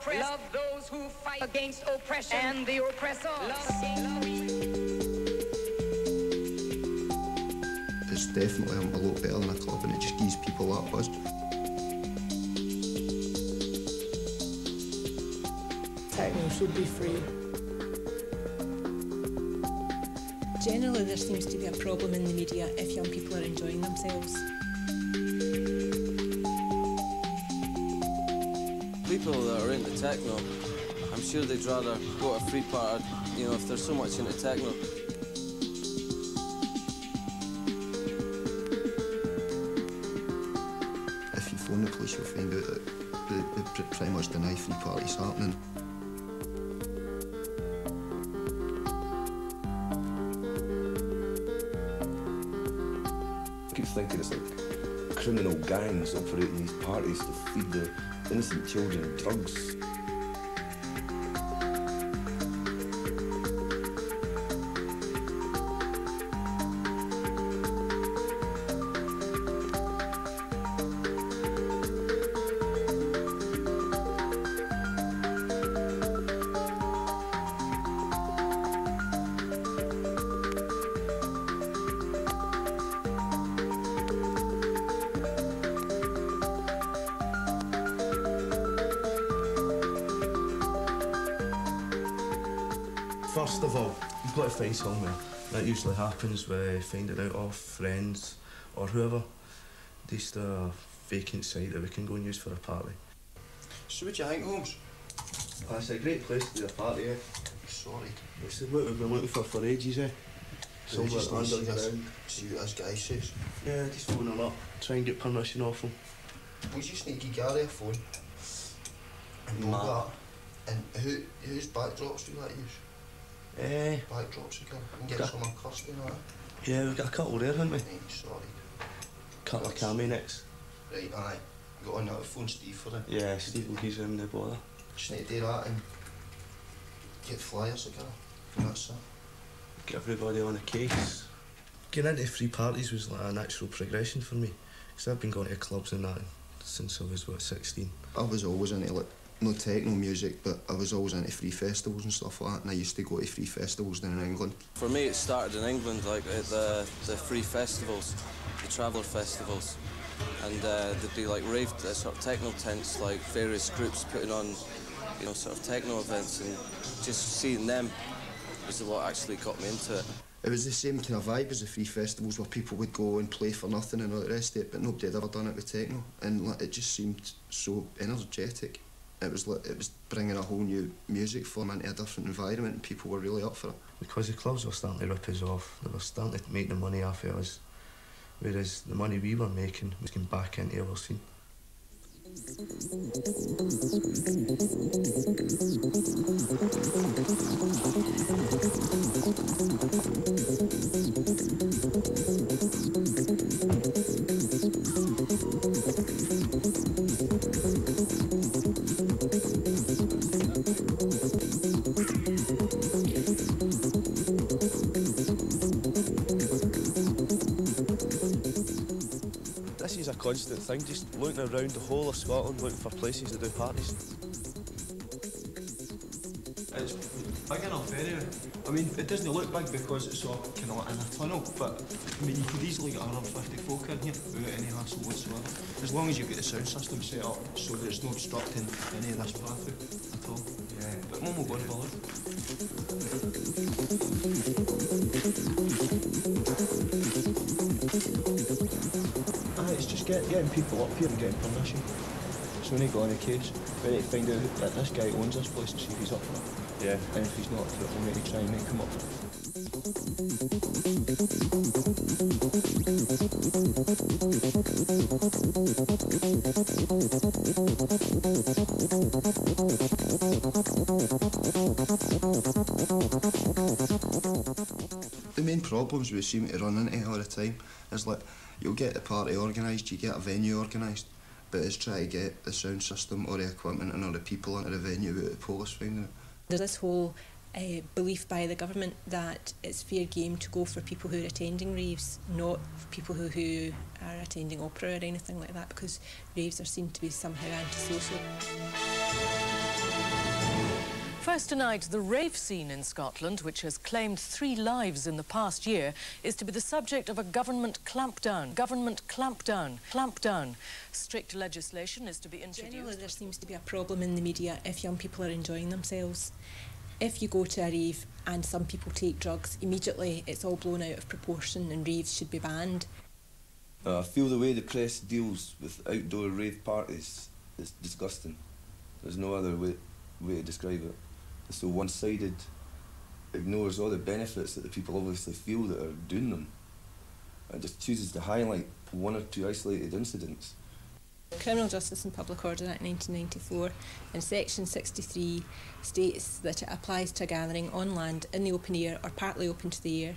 oppressed. Love those who fight against oppression and the oppressor. It's definitely a lot better than a club and it just gives people that buzz. Techno should be free. Generally, there seems to be a problem in the media if young people are enjoying themselves. People that are into techno, I'm sure they'd rather go to a free party, you know, if they're so much into techno. If you phone the police, you'll find out that they, they pretty much deny free parties happening. I keep thinking it's like criminal gangs operating these parties to feed the innocent children drugs. First of all, you've got to find somewhere. That usually happens when you find it out of friends or whoever. Just a vacant site that we can go and use for a party. So what do you think, Holmes? Oh, it's a great place to do a party, eh? Sorry. This is what we've been looking for for ages, eh? So Somewhere just need to see this- underground. See what this guy says. Yeah, just phone him up, try and get permission off him. We just need to give Gary a phone. And know Matt. that. And who whose backdrops do you like to use? Eh, Backdrops again. We can get Got- some of Kirsty and yeah, we've got a couple there, haven't we? Right, sorry. Couple of cami next. Right, aye. Got on that phone Steve for it. Yeah, Steve will give him the bother. Just need to do that and get flyers again. And that's it. Get everybody on a case. Getting into free parties was like a natural progression for me. Because I've been going to clubs and that since I was, what, 16. I was always into like no techno music, but I was always into free festivals and stuff like that. And I used to go to free festivals down in England. For me, it started in England, like at the, the free festivals, the traveller festivals. And uh, there'd be like rave, uh, sort of techno tents, like various groups putting on, you know, sort of techno events. And just seeing them was what actually got me into it. It was the same kind of vibe as the free festivals where people would go and play for nothing and all the rest of it, but nobody had ever done it with techno. And like, it just seemed so energetic. It was it was bringing a whole new music form into a different environment, and people were really up for it. Because the clubs were starting to rip us off. They were starting to make the money off of us. Whereas the money we were making was going back into our scene. Constant thing, just looking around the whole of Scotland looking for places to do parties. It's big enough area. I mean, it doesn't look big because it's all kind of like in a tunnel, but I mean, you could easily get 150 folk in here without any hassle whatsoever. As long as you get the sound system set up so that it's not obstructing any of this pathway at all. Yeah. But Mum will go and get, getting people up here and getting permission. So when you go on a case, we need to find out that this guy owns this place and see if he's up for it. Yeah. And if he's not up for it, we'll need to try and make him up for it. The main problems we seem to run into all the time is like you'll get the party organised, you get a venue organised, but it's trying to get the sound system or the equipment and all the people into the venue without the police finding it. There's this whole uh, belief by the government that it's fair game to go for people who are attending raves, not people who, who are attending opera or anything like that, because raves are seen to be somehow antisocial. First tonight, the rave scene in Scotland, which has claimed three lives in the past year, is to be the subject of a government clampdown. Government clampdown. Clampdown. Strict legislation is to be introduced. Generally, there seems to be a problem in the media if young people are enjoying themselves. If you go to a rave and some people take drugs, immediately it's all blown out of proportion and raves should be banned. Uh, I feel the way the press deals with outdoor rave parties is disgusting. There's no other way, way to describe it. So one-sided, ignores all the benefits that the people obviously feel that are doing them, and just chooses to highlight one or two isolated incidents. Criminal Justice and Public Order Act 1994 in section 63 states that it applies to a gathering on land in the open air or partly open to the air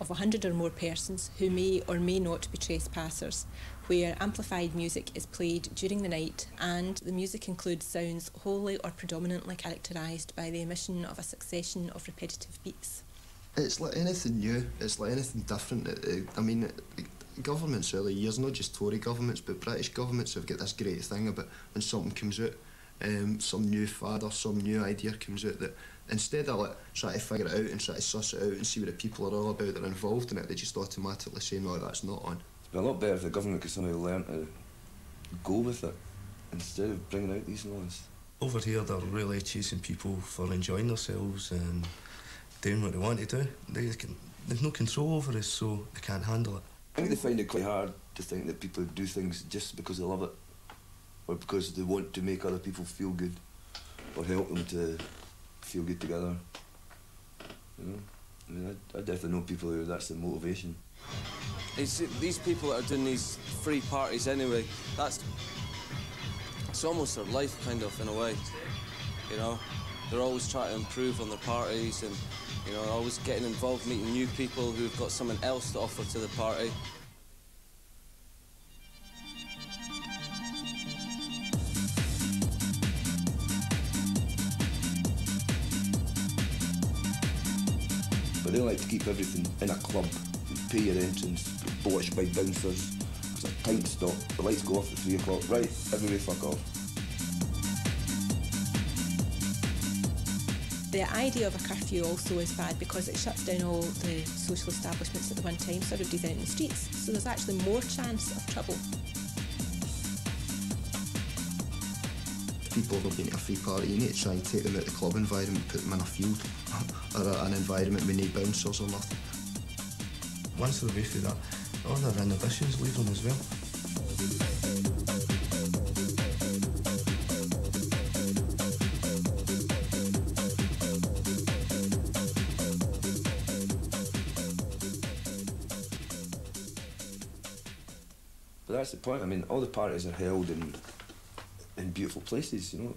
of 100 or more persons who may or may not be trespassers, where amplified music is played during the night and the music includes sounds wholly or predominantly characterised by the emission of a succession of repetitive beats. It's like anything new. It's like anything different. It, it, I mean, it, governments early years, not just Tory governments, but British governments have got this great thing about when something comes out, um, some new fad or some new idea comes out that instead of like trying to figure it out and try to suss it out and see what the people are all about that are involved in it, they just automatically say, no, that's not on. It'd be a lot better if the government could somehow learn to go with it instead of bringing out these laws. Over here, they're really chasing people for enjoying themselves and doing what they want to do. They can, they've no control over it, so they can't handle it. I think they find it quite hard to think that people do things just because they love it, or because they want to make other people feel good, or help them to feel good together. You know, I mean, I, I definitely know people who that's the motivation. It's, these people that are doing these free parties anyway, that's it's almost their life kind of in a way. You know, they're always trying to improve on their parties and you know always getting involved, meeting new people who've got something else to offer to the party. But they like to keep everything in a club. You pay your entrance, watched by bouncers. There's a pint stop. The lights go off at three o'clock. Right, everybody fuck off. The idea of a curfew also is bad because it shuts down all the social establishments at the one time, so everybody's out in the streets. So there's actually more chance of trouble. People have been to a free party, you need to try and take them out of the club environment, put them in a field or an environment with no bouncers or nothing. Once they're away through that, all their inhibitions leave them as well. But that's the point. I mean, all the parties are held in in beautiful places, you know.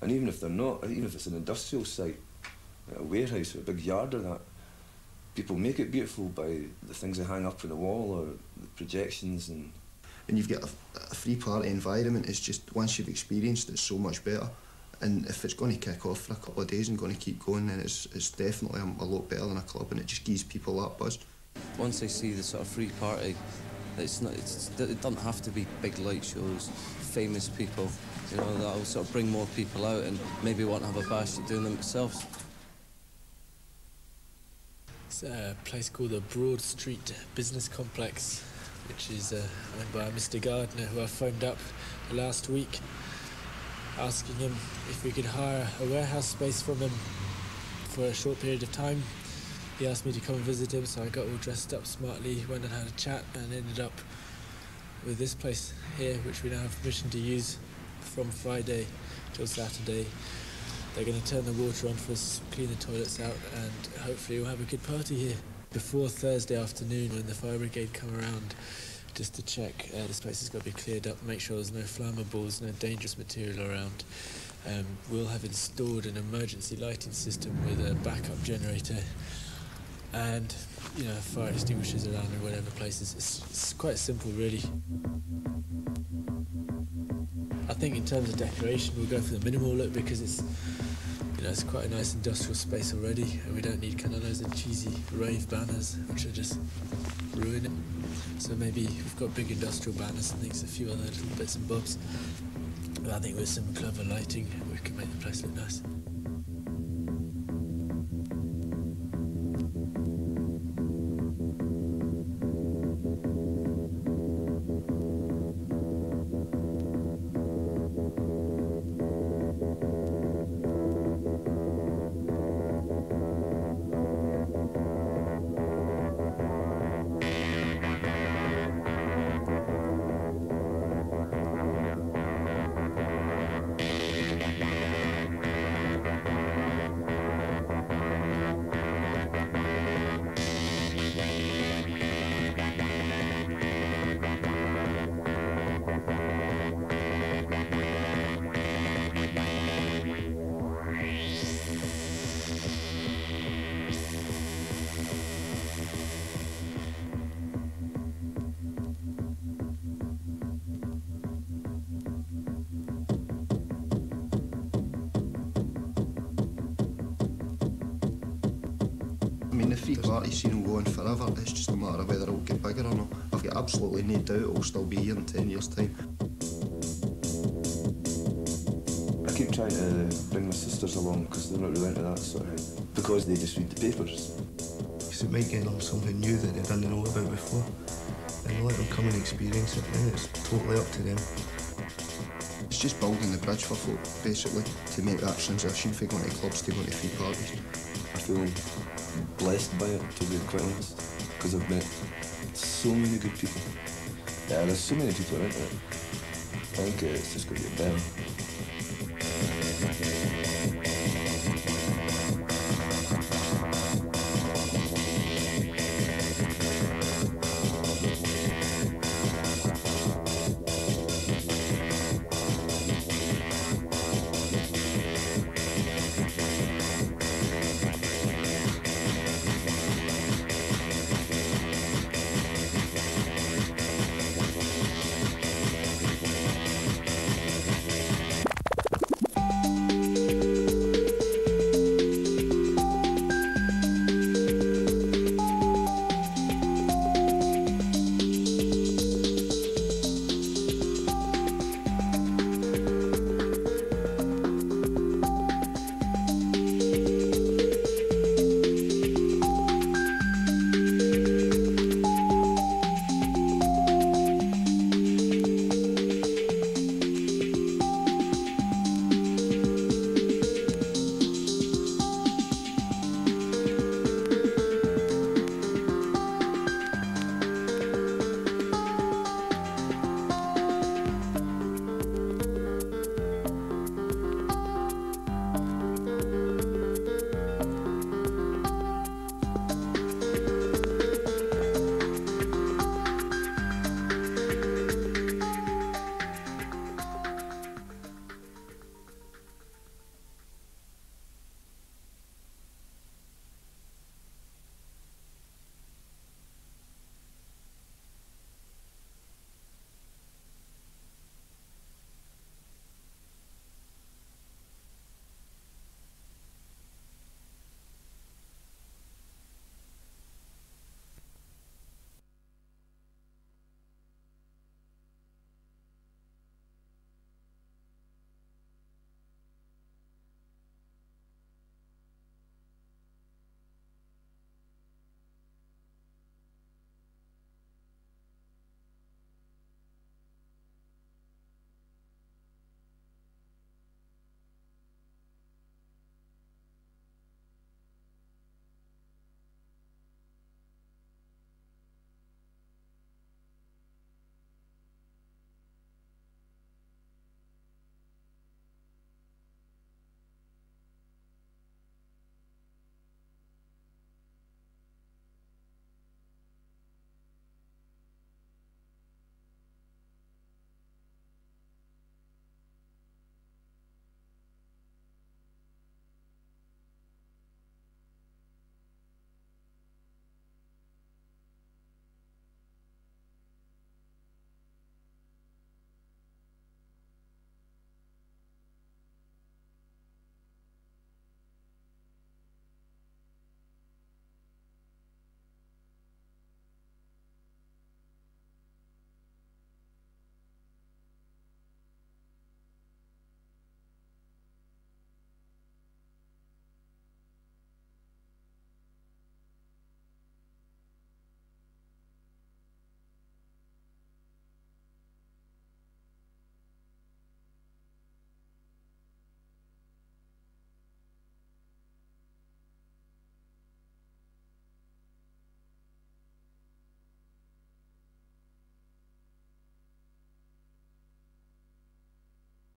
And even if they're not, even if it's an industrial site, a warehouse or a big yard or that, people make it beautiful by the things they hang up on the wall or the projections and And you've got a, a free party environment, it's just once you've experienced it, it's so much better. And if it's going to kick off for a couple of days and going to keep going, then it's, it's definitely a, a lot better than a club and it just gives people that buzz. Once they see the sort of free party, it's not. It's, it doesn't have to be big light shows, famous people. You know, that'll sort of bring more people out and maybe want to have a bash at doing them themselves. A place called the Broad Street Business Complex, which is uh, owned by Mr. Gardner, who I phoned up last week, asking him if we could hire a warehouse space from him for a short period of time. He asked me to come and visit him, so I got all dressed up smartly, went and had a chat, and ended up with this place here, which we now have permission to use from Friday till Saturday. They're going to turn the water on for us, clean the toilets out, and hopefully we'll have a good party here before Thursday afternoon when the fire brigade come around just to check. Uh, this place has got to be cleared up, make sure there's no flammables, no dangerous material around. Um, we'll have installed an emergency lighting system with a backup generator and you know fire extinguishers around or whatever places. It's, it's quite simple, really. I think in terms of decoration, we'll go for the minimal look because it's you know, it's quite a nice industrial space already, and we don't need kind of of cheesy rave banners, which are just ruin it. So maybe we've got big industrial banners and things, a few other little bits and bobs. But I think with some clever lighting, we can make the place look nice. Go on forever. It's just a matter of whether it'll get bigger or not. I've got absolutely no doubt it'll still be here in 10 years' time. I keep trying to bring my sisters along because they're not really into that sort of thing. Because they just read the papers. Because it might get them something new that they didn't know about before. And let them come and experience it, and it's totally up to them. It's just building the bridge for folk, basically, to make that transition from going to clubs to going to free parties. I feel blessed by it, to be quite honest. Because I've met so many good people. Yeah, there's so many people into there. I think it's just going to get better.